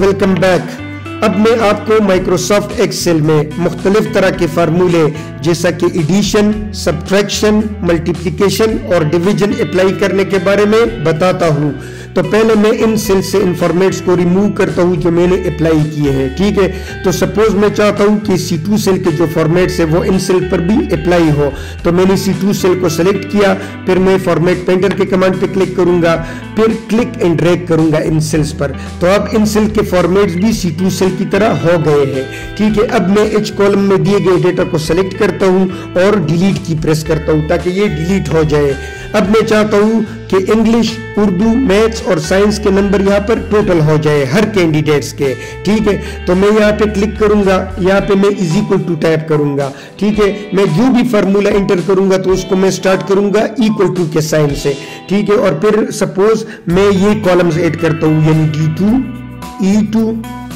Welcome back اب میں آپ کو مائکروسافٹ ایکسل میں مختلف طرح کے فارمولے جیسا کہ ایڈیشن سبٹریکشن ملٹیپلیکیشن اور ڈویژن اپلائی کرنے کے بارے میں بتاتا ہوں۔ تو پہلے میں ان سیل سے انفارمیٹس کو ریموو کرتا ہوں جو میں نے اپلائی کیے ہیں، ٹھیک ہے؟ تو سپوز میں چاہتا ہوں کہ سی ٹو سیل کے جو فارمیٹس ہیں وہ ان سیل پر بھی اپلائی ہو تو میں نے سی ٹو سیل کو سلیکٹ کیا، پھر میں فارمیٹ پینٹر کے کمانڈ پہ کلک کروں گا، پھر کلک اینڈ ڈریک کروں گا ان سیلز پر۔ تو اب ان سیل کے فارمیٹس بھی سی ٹو سیل کی طرح ہو گئے ہیں، ٹھیک ہے؟ اب میں ایچ کولم میں دیے گئے ڈیٹا کو سلیکٹ کرتا ہوں اور ڈیلیٹ کی پریس کرتا ہوں تاکہ یہ ڈیلیٹ ہو جائے۔ اب میں چاہتا ہوں کہ انگلش، اردو، میتھس اور سائنس کے نمبر یہاں پر ٹوٹل ہو جائے ہر کینڈیڈیٹس کے، ٹھیک ہے؟ تو میں یہاں پہ کلک کروں گا، یہاں پہ میں از اکول ٹو ٹائپ کروں گا، ٹھیک ہے؟ میں جو بھی فارمولا انٹر کروں گا تو اس کو میں سٹارٹ کروں گا اکول ٹو کے سائن سے، ٹھیک ہے؟ اور پھر سپوز میں یہ کالمز ایڈ کرتا ہوں یعنی D two E two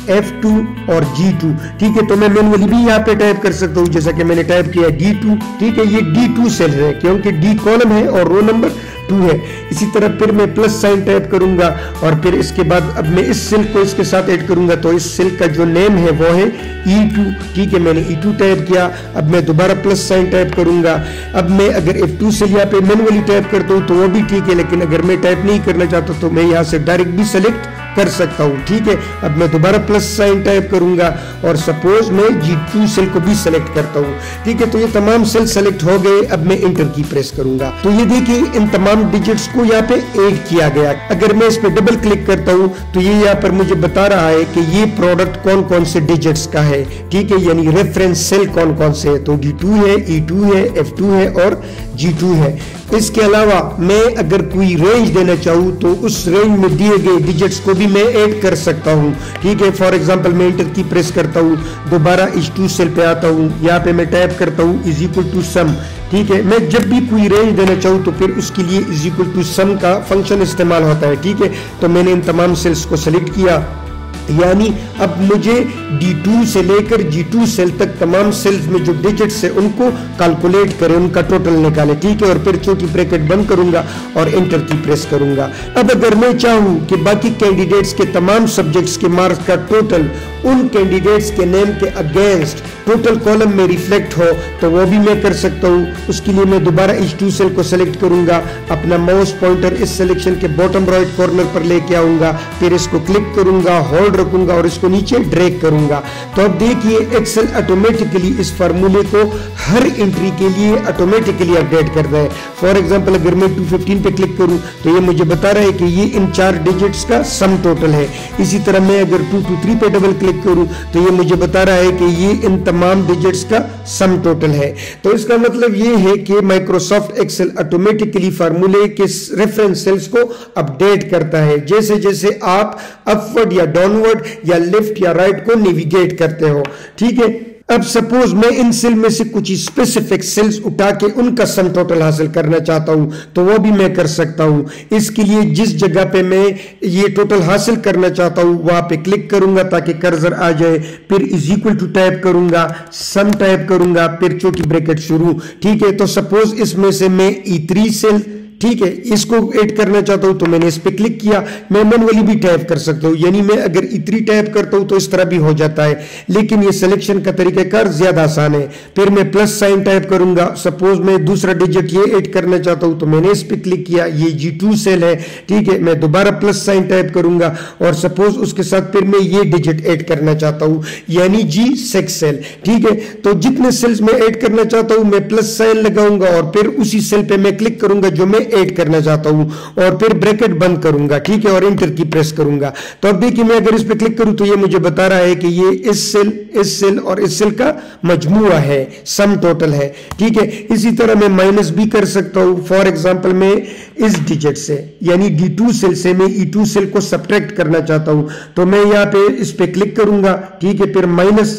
F two اور جی ٹو ٹھیک ہے، تو میں مینولی بھی یہاں پہ ٹائپ کر سکتا ہوں، جیسا کہ میں نے ٹائپ کیا ڈی ٹو ٹھیک ہے، یہ ڈی ٹو سیل ہے، کیونکہ ڈی کالم ہے اور رو نمبر ٹو ہے۔ اسی طرح پھر میں پلس سائن ٹائپ کروں گا اور پھر اس کے بعد اب میں اس سیل کو اس کے ساتھ ایڈ کروں گا۔ تو اس سیل کا جو نیم ہے وہ ہے e ای ٹو ٹھیک ہے، میں نے ای ٹو ٹائپ کیا۔ اب میں دوبارہ پلس سائن ٹائپ کروں گا۔ اب میں اگر ایف ٹو سیل یہاں پہ مینولی ٹائپ کرتا ہوں تو وہ بھی ٹھیک ہے، لیکن اگر میں ٹائپ نہیں کرنا چاہتا تو میں یہاں سے ڈائریکٹ بھی سلیکٹ کر سکتا ہوں۔ ٹھیک ہے، اب میں دوبارہ پلس سائن ٹائپ کروں گا اور سپوز میں جی ٹو سیل کو بھی سلیکٹ کرتا ہوں۔ ٹھیک ہے، تو یہ تمام سیل سلیکٹ ہو گئے۔ اب میں انٹر کی پریس کروں گا۔ تو یہ دیکھیں ان تمام ڈیجٹس کو یہاں پہ ایڈ کیا گیا۔ اگر میں اس پہ ڈبل کلک کرتا ہوں، تو یہ یہاں پر مجھے بتا رہا ہے کہ یہ پروڈکٹ کون کون سے ڈیجٹس کا ہے۔ ٹھیک ہے یعنی ریفرنس سیل کون کون سے ہے تو ڈی ٹو ہے ای ٹو ہے ایف ٹو ہے اور جی ٹو ہے۔ اس کے علاوہ میں اگر کوئی رینج دینا چاہوں تو اس رینج میں دیے گئے ڈیجٹس کو بھی میں ایڈ کر سکتا ہوں۔ ٹھیک ہے فار ایگزامپل میں انٹر کی پریس کرتا ہوں، دوبارہ اس ٹو سیل پہ آتا ہوں، یہاں پہ میں ٹائپ کرتا ہوں از اکول ٹو سم ٹھیک ہے، میں جب بھی کوئی رینج دینا چاہوں تو پھر اس کے لیے از اکول ٹو سم کا فنکشن استعمال ہوتا ہے۔ ٹھیک ہے، تو میں نے ان تمام سیلز کو سلیکٹ کیا۔ یعنی اب مجھے ڈی ٹو سے لے کر جی ٹو سیل تک تمام سیلز میں جو ڈیجٹس ہیں ان کو کالکولیٹ کرے ان کا ٹوٹل نکالے ٹھیک ہے؟ اور پھر چوٹی بریکٹ بند کروں گا اور انٹر کی پریس کروں گا۔ اب اگر میں چاہوں کہ باقی کینڈیڈیٹس کے تمام سبجیکٹس کے مارکس کا ٹوٹل ان کینڈیڈیٹس کے نیم کے اگینسٹ ٹوٹل کالم میں ریفلیکٹ ہو تو وہ بھی میں کر سکتا ہوں۔ اس کے لیے میں دوبارہ اس ٹو سیل کو سلیکٹ کروں گا، اپنا ماؤس پوائنٹر اس سلیکشن کے باٹم رائٹ کارنر پر لے کے آؤں گا، پھر اس کو کلک کروں گا ہولڈ رکھوں گا اور اس کو نیچے ڈریک کروں گا۔ تو اب دیکھیے ایکسل آٹومیٹکلی اس فارمولے کو ہر انٹری کے لیے آٹومیٹکلی اپڈیٹ کر رہا ہے۔ فار ایگزامپل اگر میں 215 پہ کلک کروں تو یہ مجھے بتا رہا ہے کہ یہ ان چار ڈیجٹس کا سم ٹوٹل ہے۔ اسی طرح میں اگر 223 پہ ڈبل کلک کروں تو یہ مجھے بتا رہا ہے کہ یہ ان تمام ڈیجٹس کا سم ٹوٹل ہے۔ تو اس کا مطلب یہ ہے کہ مائکروسافٹ ایکسل آٹومیٹکلی فارمولے کے ریفرنس سیلز کو اپڈیٹ کرتا ہے۔ جیسے جیسے آپ اپورڈ یا ڈاؤنورڈ یا لیفٹ یا رائٹ کو نیویگیٹ کرتے ہو۔ ٹھیک ہے؟ اب سپوز میں ان سیل میں سے کچھ اسپیسیفک سیلز اٹھا کے ان کا سم ٹوٹل حاصل کرنا چاہتا ہوں، تو وہ بھی میں کر سکتا ہوں۔ اس کے لیے جس جگہ پہ میں یہ ٹوٹل حاصل کرنا چاہتا ہوں، وہاں پہ کلک کروں گا تاکہ کرزر آ جائے۔ پھر از اکول ٹو ٹائپ کروں گا سم ٹائپ کروں گا، پھر چھوٹی بریکٹ شروع۔ ٹھیک ہے، تو سپوز اس میں سے میں ای تھری سیل ٹھیک ہے، اس کو ایڈ کرنا چاہتا ہوں تو میں نے اس پہ کلک کیا۔ میں مینولی بھی ٹائپ کر سکتا ہوں یعنی میں اگر اتری ٹائپ کرتا ہوں تو اس طرح بھی ہو جاتا ہے۔ لیکن یہ سلیکشن کا طریقہ کار زیادہ آسان ہے۔ پھر میں پلس سائن ٹائپ کروں گا۔ سپوز میں دوسرا ڈیجٹ یہ ایڈ کرنا چاہتا ہوں تو میں نے اس پہ کلک کیا۔ یہ جی ٹو سیل ہے، ٹھیک ہے، میں دوبارہ پلس سائن ٹائپ کروں گا۔ اور سپوز اس کے ساتھ پھر میں یہ ڈیجٹ ایڈ کرنا چاہتا ہوں یعنی جی سیکس سیل ٹھیک ہے، تو جتنے سیلز میں ایڈ کرنا چاہتا ہوں، میں پلس سائن لگاؤں گا اور پھر اسی سیل پہ میں کلک کروں گا جو میں ایڈ کرنا چاہتا ہوں اور پھر بریکٹ بند کروں گا، ٹھیک ہے، اور انٹر کی پریس کروں گا۔ تو اب دیکھیں میں اگر اس پہ کلک کروں تو یہ مجھے بتا رہا ہے کہ یہ اس سیل اس سیل اور اس سیل کا مجموعہ ہے سم ٹوٹل ہے۔ ٹھیک ہے، اسی طرح میں مائنس بھی کر سکتا ہوں۔ فار ایگزامپل میں اس ڈیجٹ سے یعنی ڈی ٹو سیل سے میں ای ٹو سیل کو سبٹریکٹ کرنا چاہتا ہوں، تو میں یہاں پہ اس پہ کلک کروں گا، ٹھیک ہے، پھر مائنس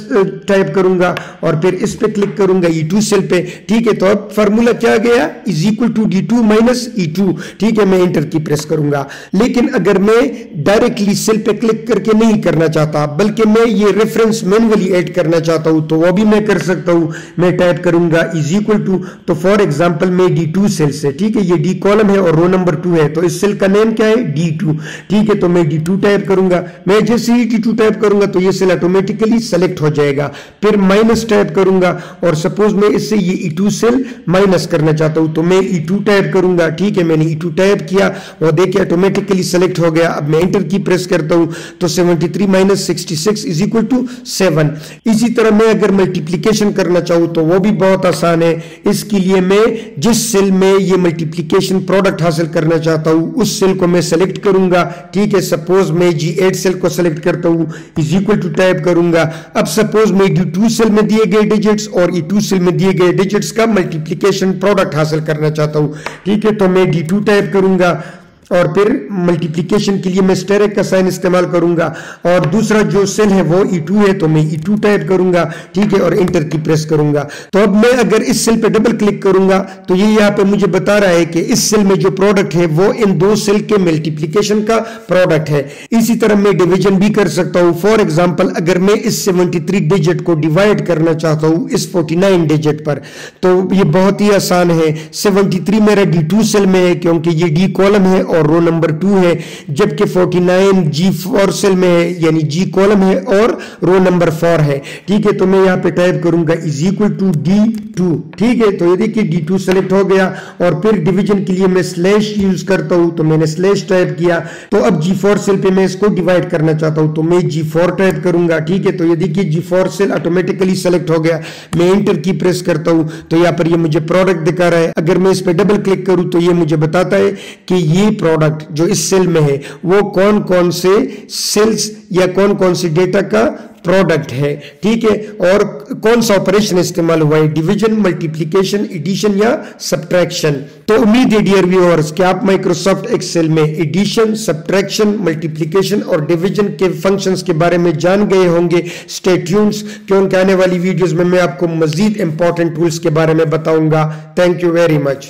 ٹائپ کروں گا، اور پھر اس پہ کلک کروں گا ای ٹو سیل پہ، ٹھیک ہے، تو اب فارمولا کیا گیا؟ Is equal to D two minus E two ٹھیک ہے، میں انٹر کی پریس کروں گا۔ لیکن اگر میں ڈائریکٹلی سیل پہ کلک کر کے نہیں کرنا چاہتا، بلکہ میں یہ ریفرنس مینولی ایڈ کرنا چاہتا ہوں، تو وہ بھی میں کر سکتا ہوں۔ میں ٹائپ کروں گا از اکول ٹو تو فار ایگزامپل میں ڈی ٹو سیل سے، ٹھیک ہے، یہ ڈی کالم ہے اور رو نمبر ٹو ہے۔ تو اس سیل کا نیم کیا ہے؟ ڈی ٹو ٹھیک ہے، تو میں ڈی ٹو ٹائپ کروں گا۔ میں جیسے ہی ڈی ٹو ٹائپ کروں گا، تو یہ سیل آٹومیٹکلی سلیکٹ ہو جائے گا۔ پھر مائنس ٹائپ کروں گا۔ اور سپوز میں اس سے یہ ای ٹو سیل مائنس کرنا چاہتا ہوں، تو میں ای ٹو ٹائپ کروں گا۔ ٹھیک ہے، میں نے ای ٹو ٹائپ کیا وہ دیکھیں آٹومیٹکلی سلیکٹ ہو گیا۔ اب میں انٹر کی پریس کرتا ہوں، تو 73 مائنس 66 is equal to 7 اسی طرح میں اگر ملٹیپلیکیشن کرنا چاہوں، تو وہ بھی بہت آسان ہے۔ اس کے لیے میں جس سیل میں یہ ملٹیپلیکیشن پروڈکٹ حاصل کرنا چاہتا ہوں، اس سیل کو میں سلیکٹ کروں گا۔ ٹھیک ہے، سپوز میں جی ایٹ سیل کو سلیکٹ کرتا ہوں is equal to ٹائپ کروں گا۔ اب سپوز میں ڈی ٹو سیل میں دیے گئے ڈیجٹس اور ای ٹو سیل میں دیے گئے ڈیجٹس کا ملٹیپلیکیشن پروڈکٹ حاصل کرنا چاہتا ہوں۔ ٹھیک ہے، تو میں ڈی ٹو ٹائپ کروں گا۔ اور پھر ملٹیپلیکیشن کے لیے میں سٹیرک کا سائن استعمال کروں گا۔ اور دوسرا جو سیل ہے وہ e ای ٹو ہے تو میں ای ٹو ٹائپ کروں گا، ٹھیک ہے، اور انٹر کی پریس کروں گا۔ تو اب میں اگر اس سیل پہ ڈبل کلک کروں گا، تو یہ یہاں پہ مجھے بتا رہا ہے کہ اس سیل میں جو پروڈکٹ ہے وہ ان دو سیل کے ملٹیپلیکیشن کا پروڈکٹ ہے۔ اسی طرح میں ڈیویژن بھی کر سکتا ہوں۔ فار ایگزامپل اگر میں اس 73 ڈیجٹ کو ڈیوائڈ کرنا چاہتا ہوں، اس 49 ڈیجٹ پر، تو یہ بہت ہی آسان ہے۔ 73 میرا ڈی ٹو سیل میں ہے، کیونکہ یہ ڈی کولم ہے اور اور رو نمبر ٹو ہے، جبکہ forty nine G four cell میں ہے یعنی جی کولم ہے اور رو نمبر فور ہے۔ ٹھیک ہے، تو میں یہاں پہ ٹائپ کروں گا is equal to D two ٹھیک ہے، تو یہ دیکھیے ڈی ٹو سلیکٹ ہو گیا اور پھر ڈیویژن کے لیے میں سلیش یوز کرتا ہوں، تو میں نے سلیش ٹائپ کیا۔ تو اب جی فور سیل پہ میں اس کو ڈیوائڈ کرنا چاہتا ہوں، تو میں جی فور ٹائپ کروں گا۔ ٹھیک ہے، تو یہ دیکھیے G four cell automatically select ہو گیا۔ میں انٹر کی پریس کرتا ہوں، تو یہاں پر یہ مجھے پروڈکٹ دکھا رہا ہے۔ اگر میں اس پہ ڈبل کلک کروں، تو یہ مجھے بتاتا ہے کہ یہ پروڈکٹ پروڈکٹ جو اس سیل میں ہے، وہ کون کون سے سیلز یا کون کون سے ڈیٹا کا پروڈکٹ ہے، ٹھیک ہے؟ اور کون سا آپریشن استعمال ہوا ہے؟ ڈیویژن ملٹیپلیکیشن ایڈیشن یا سبٹریکشن تو امید ہے ڈیئر ویورز کہ آپ مائکروسافٹ ایکسل میں ایڈیشن سبٹریکشن ملٹیپلیکیشن اور ڈیویژن کے فنکشنز کے بارے میں جان گئے ہوں گے۔ سٹے ٹیونز کیونکہ آنے والی ویڈیوز میں میں آپ کو مزید امپورٹنٹ ٹولز کے بارے میں بتاؤں گا۔ Thank you very much